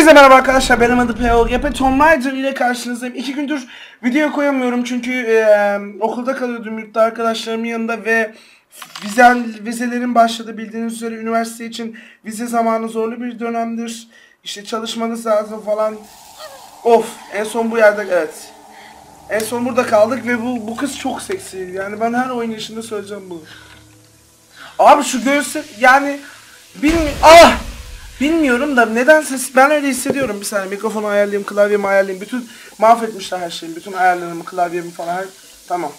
Hepinize merhaba arkadaşlar benim adım POGP Tom Ryder ile karşınızdayım. İki gündür video koyamıyorum çünkü e, okulda kalıyordum yurtta arkadaşlarımın yanında ve vizen, vizelerin başladı bildiğiniz üzere üniversite için vize zamanı zorlu bir dönemdir. İşte çalışmanız lazım falan. Of en son bu yerde evet. En son burada kaldık ve bu, bu kız çok seksi. Yani ben her oynayışında söyleyeceğim bunu. Abi şu göğsü yani bilmiyorum. Ah! Bilmiyorum da nedense ben öyle hissediyorum. Bir saniye mikrofonu ayarlayayım, klavyemi ayarlayayım. Bütün mahvetmişler her şeyi. Bütün ayarlarımı, klavyemi falan. Her... Tamam.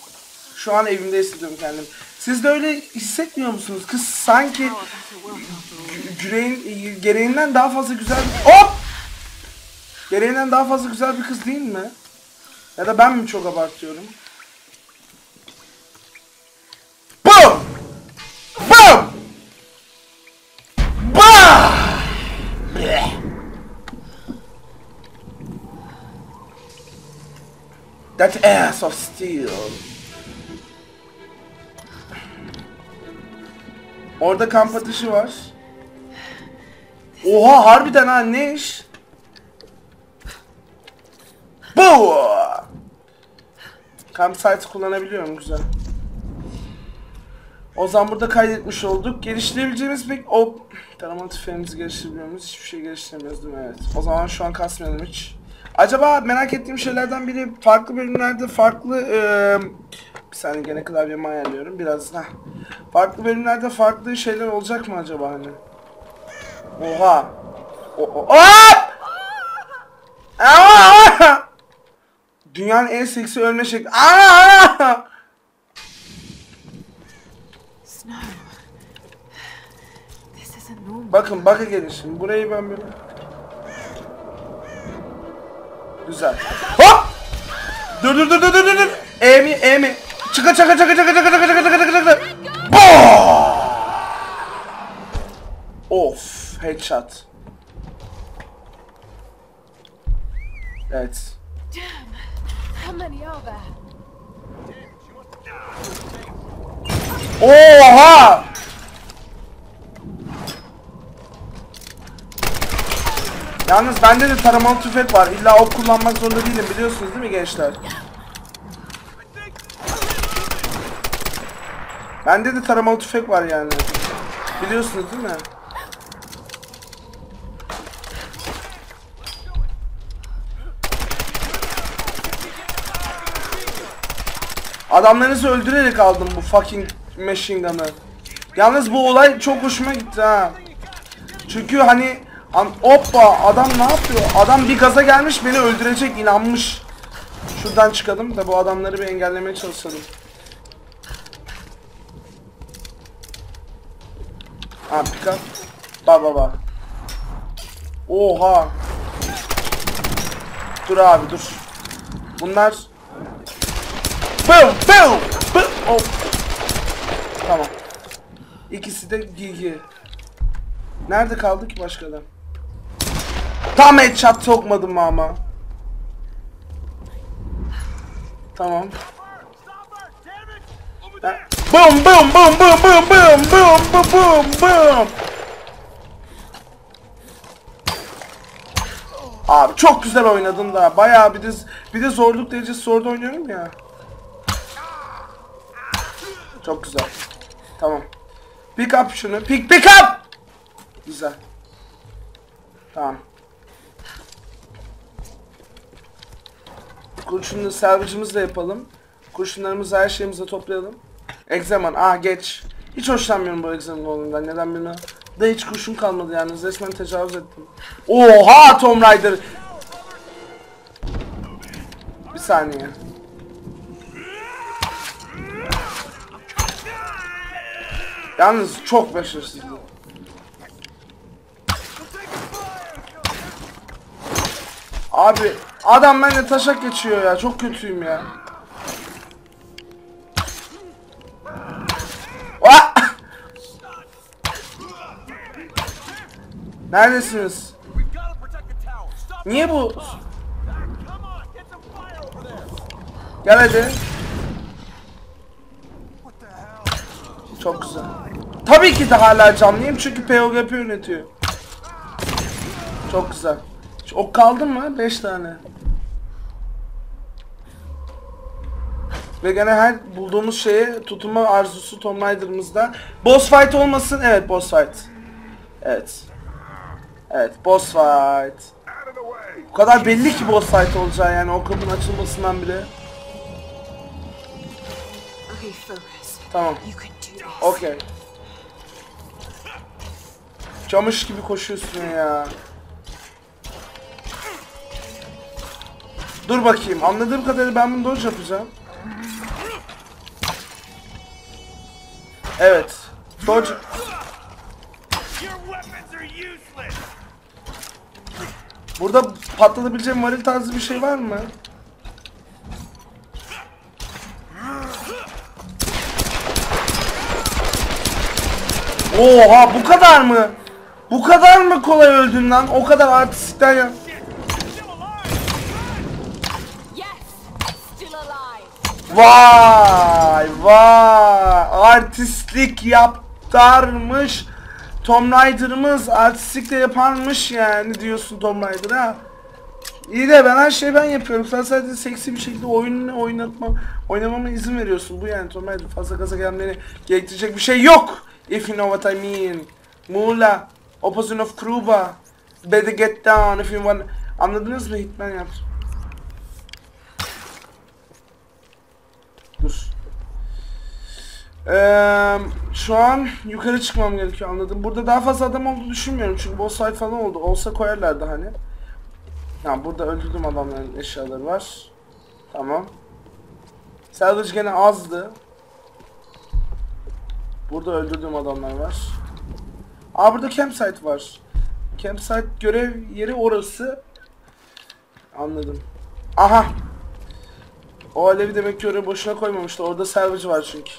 Şu an evimde hissediyorum kendimi. Siz de öyle hissetmiyor musunuz? Kız sanki gü- güreğin, gereğinden daha fazla güzel bir... Hop! Gereğinden daha fazla güzel bir kız değil mi? Ya da ben mi çok abartıyorum? That ass of steel. Orada kamp ateşi var. Oha harbiden ha ne iş? Bu. Campsite kullanabiliyorum güzel. O zaman burada kaydetmiş olduk. Geliştirebileceğimiz pek o tarama tüfeğimizi geliştirebiliyor muyuz? Hiçbir şey geliştiremiyoruz değil mi? Evet. O zaman şu an kasmayalım hiç. Acaba merak ettiğim şeylerden biri farklı bölümlerde farklı eee bir saniye gene klavyemi ayarlıyorum biraz heh. Farklı bölümlerde farklı şeyler olacak mı acaba hani? Oha. O, o! Aa! Dünyanın en seksi ölme şekli. Aa! Bakın bakın gelin şimdi. Burayı ben böyle... Güzel. Hop! Dur dur dur dur dur dur. E mi E mi? Çıka çıka çıka çıka çıka çıka çıka çıka çıka! Of, headshot. Evet. Damn. How many are there? Oha! Yalnız bende de taramalı tüfek var. İlla ok kullanmak zorunda değilim biliyorsunuz değil mi gençler? Bende de taramalı tüfek var yani. Biliyorsunuz değil mi? Adamlarınızı öldürerek aldım bu fucking machine gun'ı. Yalnız bu olay çok hoşuma gitti ha. Çünkü hani an, hoppa adam ne yapıyor? Adam bir gaza gelmiş beni öldürecek inanmış. Şuradan çıkalım da bu adamları bir engellemeye çalışalım. Ha pick up. Ba ba ba. Oha. Dur abi dur. Bunlar Boom boom boom. Oh. Tamam. İkisi de GG. Nerede kaldı ki başka adam? Tam headshot sokmadım ama? Tamam. Boom boom boom boom boom boom boom boom boom boom. Abi çok güzel oynadın da. Bayağı bir de bir de zorluk derecesi zorda oynuyorum ya. Çok güzel. Tamam. Pick up şunu. Pick pick up. Güzel. Tamam. Kurşunlu salvage'ımızı yapalım. Kurşunlarımızı her şeyimizi toplayalım. Examen. Ah geç. Hiç hoşlanmıyorum bu examen olayından. Neden bilmem. Da hiç kurşun kalmadı yani. Resmen tecavüz ettim. Oha Tomb Raider. Bir saniye. Yalnız çok başarısız. Abi adam bende taşak geçiyor ya. Çok kötüyüm ya. Ah! Neredesiniz? Niye bu? Gel hadi. Çok güzel. Tabii ki de hala canlıyım çünkü POGP yönetiyor. Çok güzel. Ok kaldı mı? 5 tane. Ve gene her bulduğumuz şeye tutunma arzusu Tomb Raider'ımızda. Boss fight olmasın. Evet boss fight. Evet. Evet boss fight. Bu kadar belli ki boss fight olacağı yani o kapının açılmasından bile. Tamam. Okey. Camış gibi koşuyorsun ya. Dur bakayım. Anladığım kadarıyla ben bunu dodge yapacağım. Evet. Dodge. Burada patlatabileceğim varil tarzı bir şey var mı? Oha bu kadar mı? Bu kadar mı kolay öldün lan? O kadar artistlikten ya. Vay vay artistlik yaptarmış Tomb Raider'ımız artistlik de yaparmış yani diyorsun Tomb Raider ha. İyi de ben her şeyi ben yapıyorum. Sen sadece seksi bir şekilde oyununu oynatma, oynamama izin veriyorsun. Bu yani Tomb Raider fazla gaza gelmeni gerektirecek bir şey yok. If you know what I mean. Mula, opposite of Kruba. Better get down if you want. Anladınız mı? Hitman yaptım. Dur. Eee şu an yukarı çıkmam gerekiyor anladım. Burada daha fazla adam olduğunu düşünmüyorum çünkü boss fight falan oldu. Olsa koyarlardı hani. Ha burada öldürdüğüm adamların eşyaları var. Tamam. Salvage gene azdı. Burada öldürdüğüm adamlar var. Aa burada campsite var. Campsite görev yeri orası. Anladım. Aha. O alevi demek ki oraya boşuna koymamıştı. Orada salvage var çünkü.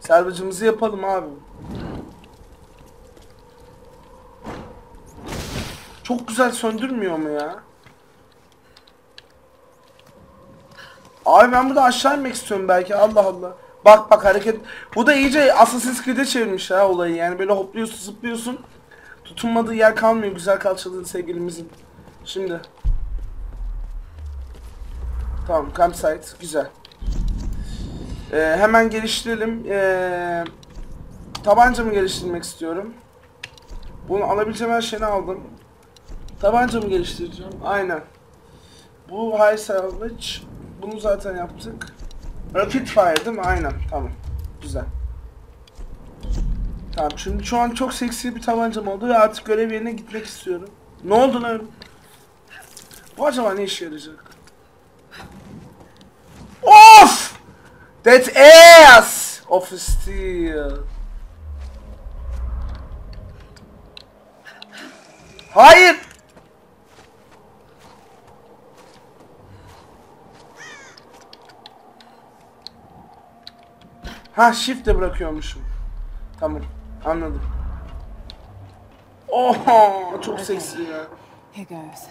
Salvage'ımızı yapalım abi. Çok güzel söndürmüyor mu ya? Abi ben burada aşağı inmek istiyorum belki. Allah Allah. Bak bak hareket. Bu da iyice Assassin's Creed'e çevirmiş ha olayı. Yani böyle hopluyorsun zıplıyorsun. Tutunmadığı yer kalmıyor güzel kalçalı sevgilimizin. Şimdi. Tamam campsite güzel. Ee, hemen geliştirelim. Ee, tabancamı geliştirmek istiyorum. Bunu alabileceğim her şeyini aldım. Tabancamı geliştireceğim. Aynen. Bu high salvage. Bunu zaten yaptık. Rapid fire değil mi? Aynen. Tamam. Güzel. Tamam şimdi şu an çok seksi bir tabancam oldu ve artık görev yerine gitmek istiyorum. Ne oldu lan? Bu acaba ne işe yarayacak? Of! That ass of steel. Hayır. Ha shift de bırakıyormuşum. Tamam. Anladım. Oho çok seksi ya. Here goes.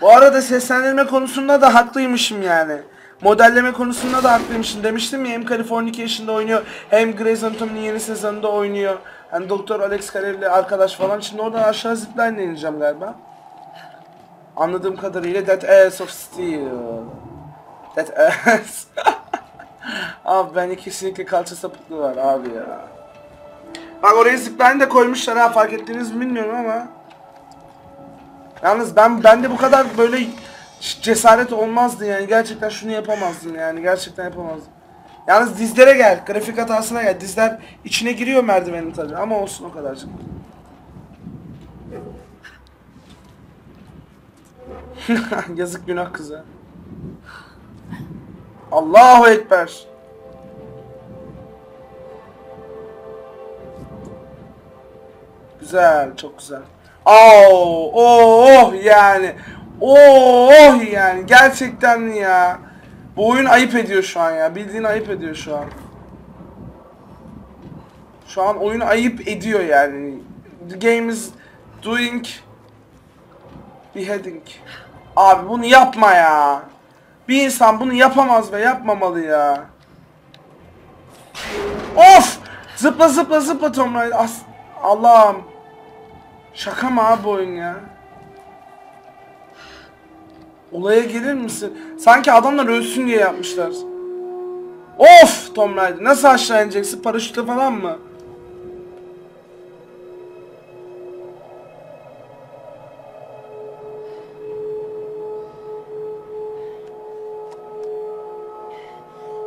Bu arada seslendirme konusunda da haklıymışım yani. Modelleme konusunda da haklıymışım. Demiştim ya hem Californication'da oynuyor hem Grey's Anatomy'nin yeni sezonunda oynuyor. Hani Doktor Alex Karel'le arkadaş falan. Şimdi oradan aşağı zipline ineceğim galiba. Anladığım kadarıyla That Ass of Steel. That Ass. abi bende kesinlikle kalça sapıklığı var abi ya. Bak oraya zipline de koymuşlar ha fark ettiniz mi bilmiyorum ama. Yalnız ben bende bu kadar böyle cesaret olmazdı yani gerçekten şunu yapamazdım yani gerçekten yapamazdım. Yalnız dizlere gel, grafik hatasına gel. Dizler içine giriyor merdivenin tabii ama olsun o kadarcık. Yazık günah kıza. Allahu ekber. Güzel, çok güzel. Oh, oh yani. Oh yani gerçekten ya. Bu oyun ayıp ediyor şu an ya. Bildiğin ayıp ediyor şu an. Şu an oyun ayıp ediyor yani. the game is doing beheading. Abi bunu yapma ya. Bir insan bunu yapamaz ve yapmamalı ya. Of! Zıpla zıpla zıpla Tomb Raider. Allah'ım. Şaka mı abi bu oyun ya? Olaya gelir misin? Sanki adamlar ölsün diye yapmışlar. Of Tomb Raider nasıl aşağı ineceksin? Paraşütle falan mı?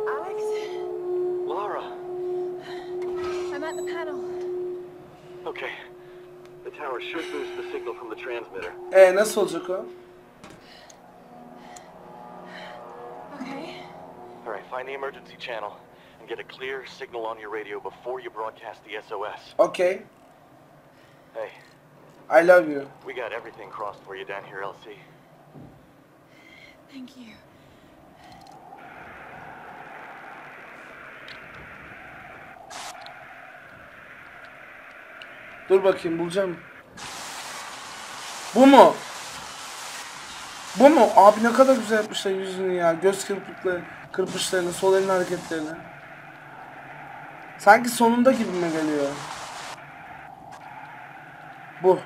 Alex, Laura. I'm at the panel. Okay. The tower should boost the signal from the transmitter. E nasıl olacak o? Find the emergency channel and get a clear signal on your radio before you broadcast the SOS. Okay. Hey, I love you. we got everything crossed for you down here, LC. Thank you. Dur bakayım bulacağım. Bu mu? Bu mu? Abi ne kadar güzel yapmışlar yüzünü ya. Göz kırpıkları, kırpışlarını, sol elin hareketlerini. Sanki sonunda gibime geliyor. Bu.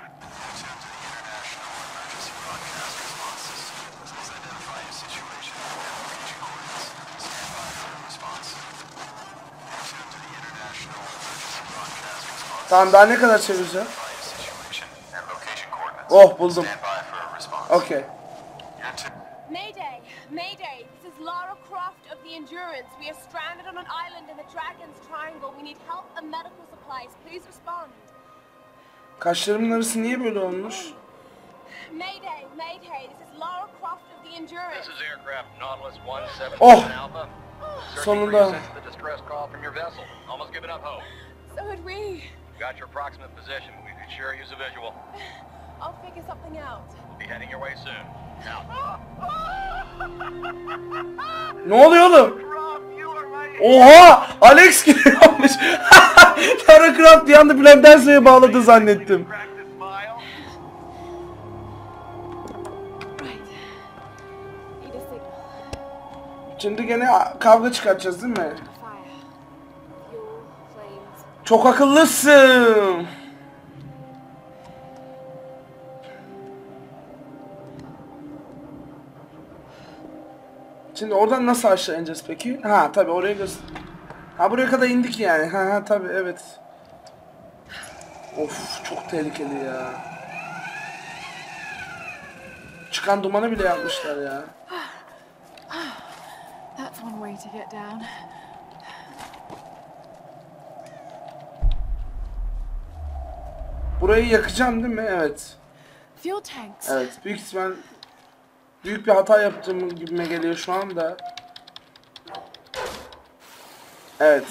Tamam daha ne kadar çevireceğim? Oh buldum. Okey. You're to Mayday! Mayday! This is Lara Croft of the Endurance. We are stranded on an island in the Dragon's Triangle. We need help and medical supplies. Please respond. Kaşlarımın arası niye böyle olmuş? Mayday! Mayday! This is Lara Croft of the Endurance. This is aircraft Nautilus 177 Oh! Alpha. Searching Sonunda. for you since the distress call from your vessel. Almost giving up hope. So had we. Got your approximate position, but we could sure use a visual. I'll figure something out. We'll be heading your way soon. Ne oluyor oğlum? Oha! Alex gibi yapmış. Lara Croft bir anda Bülent Ersoy'a bağladı zannettim. Şimdi gene kavga çıkartacağız değil mi? Çok akıllısın. Şimdi oradan nasıl aşağı ineceğiz peki? Ha tabii oraya göz... Ha buraya kadar indik yani. Ha ha tabii evet. Of çok tehlikeli ya. Çıkan dumanı bile yapmışlar ya. That's one way to get down. Burayı yakacağım değil mi? Evet. Fuel tanks. Evet, büyük ihtimal büyük bir hata yaptığım gibime geliyor şu anda. Evet,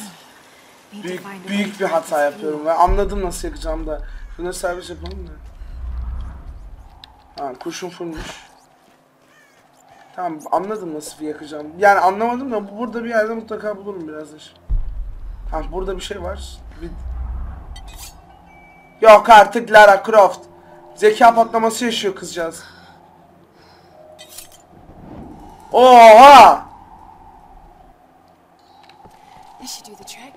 büyük büyük bir hata yapıyorum ve anladım nasıl yakacağım da. Bunları servis yapalım da. Ha, kurşun fırmış. Tamam, anladım nasıl bir yakacağım. Yani anlamadım da bu burada bir yerde mutlaka bulurum birazdan. Ha, burada bir şey var. Bir... Yok artık Lara Croft. Zeka patlaması yaşıyor kızcağız. Oha! This should do the trick.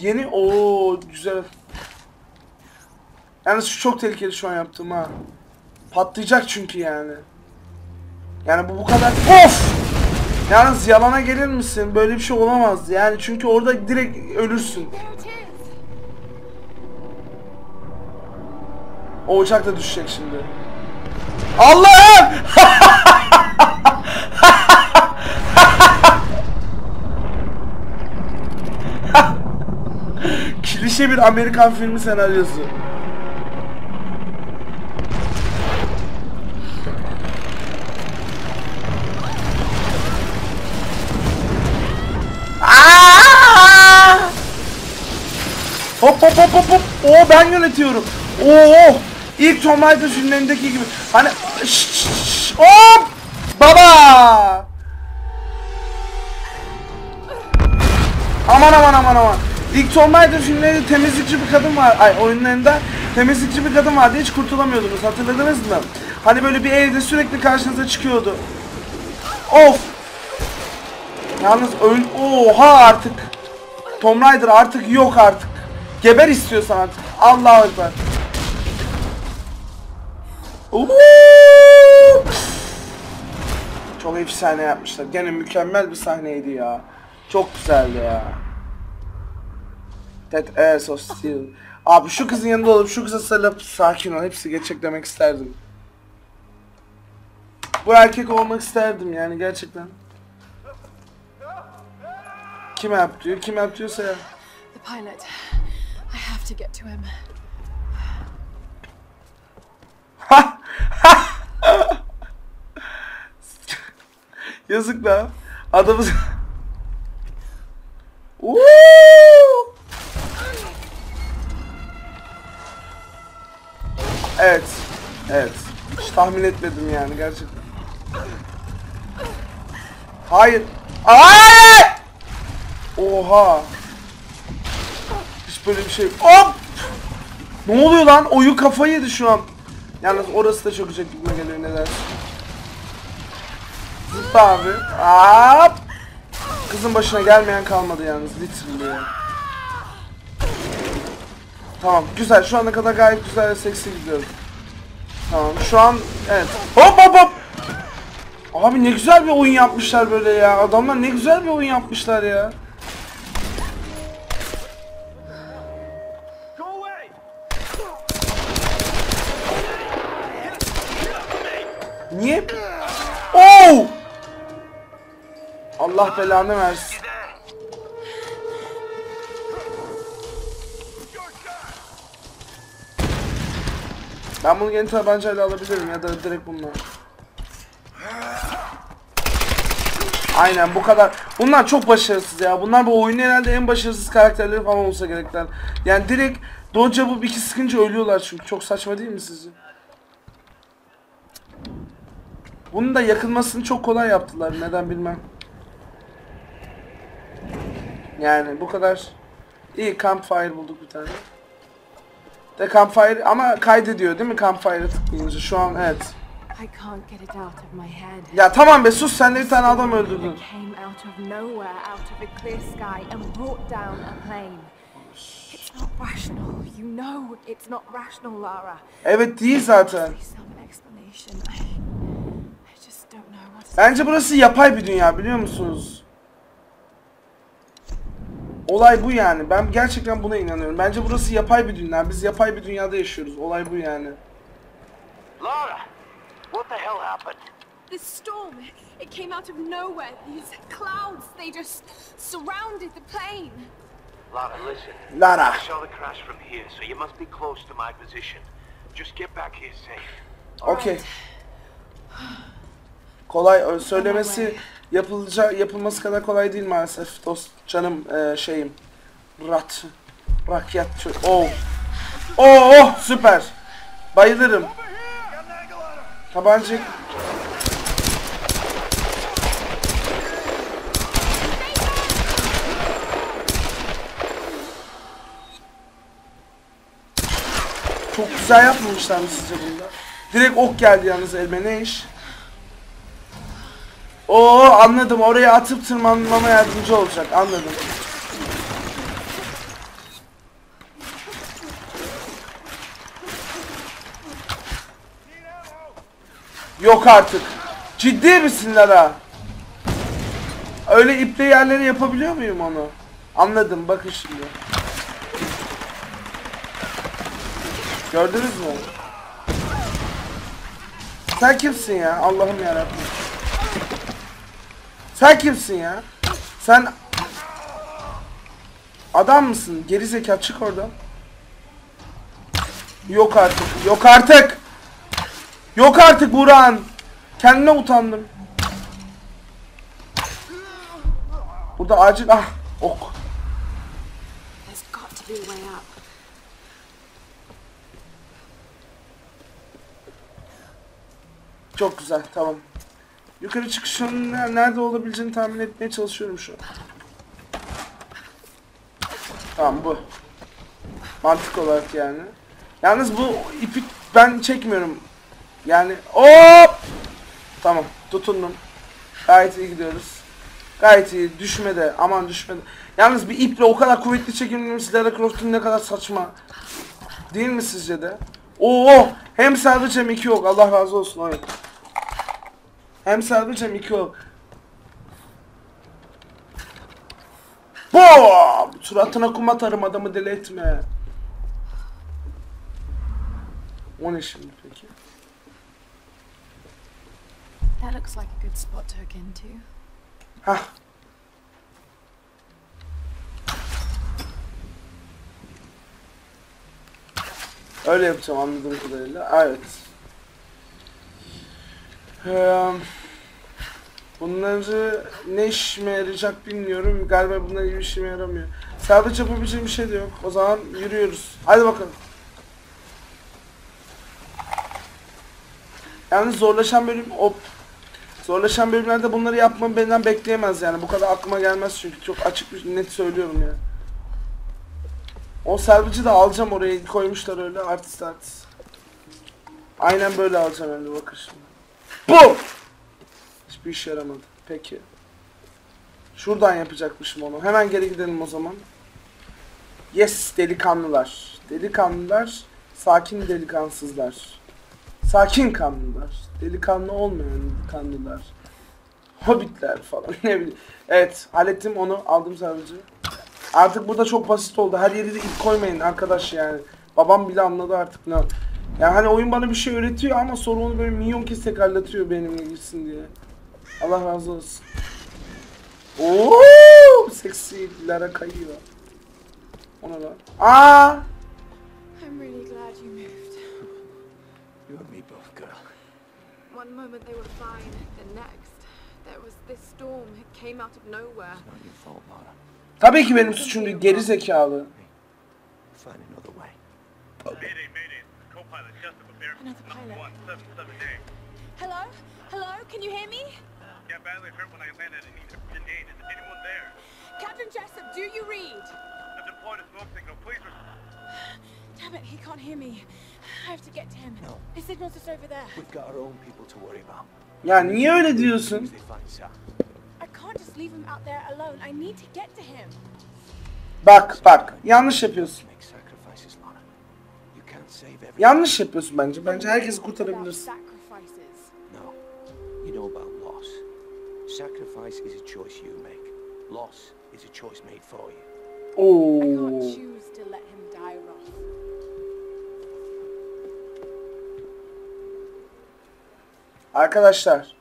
Yeni o güzel. Yalnız şu çok tehlikeli şu an yaptığım ha. Patlayacak çünkü yani. Yani bu bu kadar of! Yalnız yalana gelir misin? Böyle bir şey olamaz. Yani çünkü orada direkt ölürsün. O uçak da düşecek şimdi. Allah'ım! Klişe bir Amerikan filmi senaryosu. Hop hop hop hop hop. Oo ben yönetiyorum. Oo. İlk Tomb Raider filmlerindeki gibi. Hani şş, şş, hop. Baba. Aman aman aman aman. İlk Tomb Raider filmlerinde temizlikçi bir kadın var. Ay oyunlarında temizlikçi bir kadın vardı. Hiç kurtulamıyordunuz. Hatırladınız mı? Hani böyle bir evde sürekli karşınıza çıkıyordu. Of. Yalnız öl... Oha artık. Tomb Raider artık yok artık. Geber istiyorsan artık. Allahu Ekber. Çok efsane yapmışlar. Gene mükemmel bir sahneydi ya. Çok güzeldi ya. That air so still. Abi şu kızın yanında olup şu kıza sarılıp sakin ol hepsi geçecek demek isterdim. Bu erkek olmak isterdim yani gerçekten. Kim yap diyor, kim yap diyorsa. The pilot. I have to get to him. Yazık lan. Adamı... Evet. Evet. Hiç tahmin etmedim yani gerçekten. Hayır. Hayır! Oha. Hiç böyle bir şey. Hop! Ne oluyor lan? Oyu kafayı yedi şu an. Yalnız orası da çok güzel gitme geliyor neler. Zıpla abi. Hop! Kızın başına gelmeyen kalmadı yalnız. Literally. Tamam güzel şu ana kadar gayet güzel ve seksi gidiyoruz. Tamam şu an evet. Hop hop hop. Abi ne güzel bir oyun yapmışlar böyle ya. Adamlar ne güzel bir oyun yapmışlar ya. Allah belanı versin. Ben bunu yeni tabancayla alabilirim ya da direkt bununla. Aynen bu kadar. Bunlar çok başarısız ya. Bunlar bu oyunun herhalde en başarısız karakterleri falan olsa gerekler. Yani direkt Doja bu iki sıkınca ölüyorlar çünkü. Çok saçma değil mi sizce? Bunun da yakılmasını çok kolay yaptılar. Neden bilmem. Yani bu kadar iyi campfire bulduk bir tane. De campfire ama kaydediyor değil mi campfire'ı tıklayınca şu an evet. Ya tamam be sus sen de bir tane adam öldürdün. Evet değil zaten. Bence burası yapay bir dünya biliyor musunuz? Olay bu yani. Ben gerçekten buna inanıyorum. Bence burası yapay bir dünya. Biz yapay bir dünyada yaşıyoruz. Olay bu yani. Laura, what the hell happened? This storm, it came out of nowhere. These clouds, they just surrounded the plane. Lara, listen. Lara. I saw the crash from here, so you must be close to my position. Just get back here safe. Okey. Kolay söylemesi yapılacak yapılması kadar kolay değil maalesef dost canım e, şeyim. Rat. Rakyat. Oh. Oh, oh süper. Bayılırım. Tabanca Çok güzel yapmamışlar mı sizce bunda? Direkt ok geldi yalnız elime ne iş? Oo anladım oraya atıp tırmanmama yardımcı olacak anladım. Yok artık. Ciddi misin Lara? Öyle iple yerlere yapabiliyor muyum onu? Anladım bakın şimdi. Gördünüz mü? Sen kimsin ya? Allah'ım yarabbim. Sen kimsin ya? Sen adam mısın? Geri zeka çık oradan. Yok artık. Yok artık. Yok artık Buran. Kendine utandım. Burada acil ah ok. Çok güzel tamam. Yukarı çıkışın ner- nerede olabileceğini tahmin etmeye çalışıyorum şu an. Tamam bu. Mantık olarak yani. Yalnız bu ipi ben çekmiyorum. Yani hop! Tamam tutundum. Gayet iyi gidiyoruz. Gayet iyi. Düşmede. Aman düşmede. Yalnız bir iple o kadar kuvvetli çekilmemiz Lara Croft'un ne kadar saçma. Değil mi sizce de? Oo! Hem salvage hem iki ok. Allah razı olsun oyun. Hem hem iki ok. Boom! Suratına kum atarım adamı deli etme. O ne şimdi peki? That looks like a good spot to hook into. Hah. Öyle yapacağım anladığım kadarıyla. Evet. Bunları ne işime yarayacak bilmiyorum. Galiba bunlar iyi işime yaramıyor. Sadece yapabileceğim bir şey de yok. O zaman yürüyoruz. Hadi bakalım. Yalnız zorlaşan bölüm hop Zorlaşan bölümlerde bunları yapmamı benden bekleyemez yani. Bu kadar aklıma gelmez çünkü çok açık bir net söylüyorum ya. O salvıcı da alacağım oraya koymuşlar öyle artist artist. Aynen böyle alacağım öyle bakın şimdi. BUM! Hiçbir işe yaramadı. Peki. Şuradan yapacakmışım onu. Hemen geri gidelim o zaman. Yes delikanlılar. Delikanlılar. Sakin delikansızlar. Sakin kanlılar. Delikanlı olmayan kanlılar. Hobbitler falan ne bileyim. Evet hallettim onu aldım sadece. Artık burada çok basit oldu. Her yeri de ip koymayın arkadaş yani. Babam bile anladı artık ne. Yani hani oyun bana bir şey öğretiyor ama sonra onu böyle milyon kez tekrarlatıyor benimle girsin diye. Allah razı olsun. Oo, seksi Lara kayıyor. Ona da. Aa! I'm really glad you moved. You and me both, girl. One moment they were fine, the next there was this storm. It came out of nowhere. Not your fault, Lara. Tabii ki benim suçum değil. Geri zekalı. Find another way. Mayday, mayday. Co-pilot Jessup of Air Another pilot. 1778. Hello? Hello? Can you hear me? Got badly hurt when I landed and needed urgent aid. Is anyone there? Captain Jessup, do you read? I've deployed a smoke signal. Please res- Damn it, he can't hear me. I have to get to him. No. His signal's just over there. We've got our own people to worry about. Ya niye öyle diyorsun? They find Sam. I can't just leave him out there alone. I need to get to him. Bak bak yanlış yapıyorsun. Yanlış yapıyorsun bence. Bence herkesi kurtarabilirsin. sacrifices. No. You know about loss. Sacrifice is a choice you make. Loss is a choice made for you. I can't Oo. Arkadaşlar.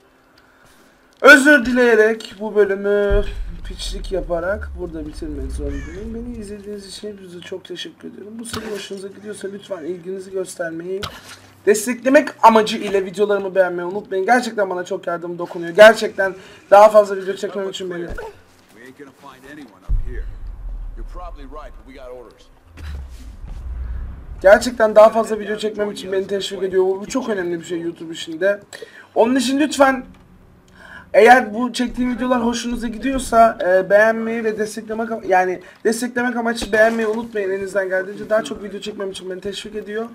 Özür dileyerek bu bölümü piçlik yaparak burada bitirmek zorundayım. Beni izlediğiniz için hepinize çok teşekkür ediyorum. Bu seri hoşunuza gidiyorsa lütfen ilginizi göstermeyi, desteklemek amacı ile videolarımı beğenmeyi unutmayın. Gerçekten bana çok yardım dokunuyor. Gerçekten daha fazla video çekmem için beni. Gerçekten daha fazla video çekmem için beni teşvik ediyor. Bu çok önemli bir şey YouTube işinde. Onun için lütfen eğer bu çektiğim videolar hoşunuza gidiyorsa e, beğenmeyi ve desteklemek yani desteklemek amaçlı beğenmeyi unutmayın elinizden geldiğince daha çok video çekmem için beni teşvik ediyor.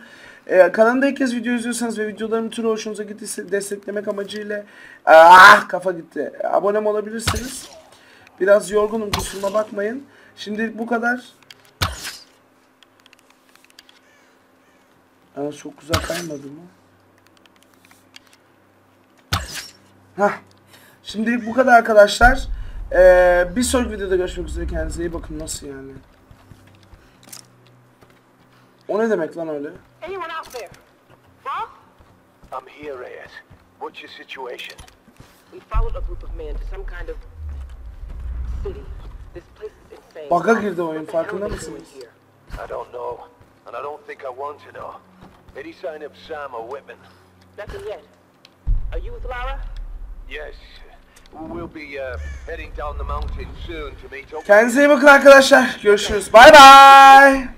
E, kanalımda ilk kez video izliyorsanız ve videolarım türü hoşunuza gittiyse desteklemek amacıyla ah kafa gitti. Abonem olabilirsiniz. Biraz yorgunum kusuruma bakmayın. Şimdilik bu kadar. Ama çok güzel kaymadı mı? Hah. Şimdi bu kadar arkadaşlar. Ee, bir sonraki videoda görüşmek üzere. Kendinize iyi bakın. Nasıl yani? O ne demek lan öyle? Anyone out there? Roth? I'm here, Reyes. What's your situation? We followed a group of men to some kind of city. This place is insane. Bug'a girdi oyun, What farkında mısınız? I don't know, and I don't think I want to know. Any sign of Sam or Whitman? Nothing yet. Are you with Lara? Yes. Kendinize iyi bakın arkadaşlar. Görüşürüz. Bay bay.